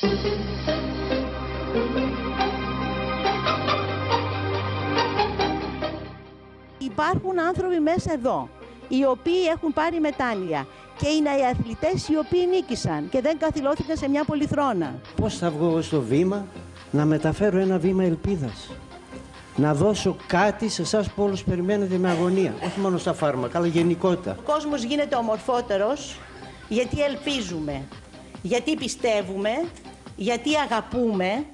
Υπάρχουν άνθρωποι μέσα εδώ, οι οποίοι έχουν πάρει μετάλλια και είναι οι αθλητές οι οποίοι νίκησαν και δεν καθυλώθηκαν σε μια πολυθρόνα. Πώς θα βγω εγώ στο βήμα να μεταφέρω ένα βήμα ελπίδας; Να δώσω κάτι σε εσάς που όλους περιμένετε με αγωνία. Όχι μόνο στα φάρμακα, αλλά γενικότερα. Ο κόσμος γίνεται ομορφότερος γιατί ελπίζουμε, γιατί πιστεύουμε, γιατί αγαπούμε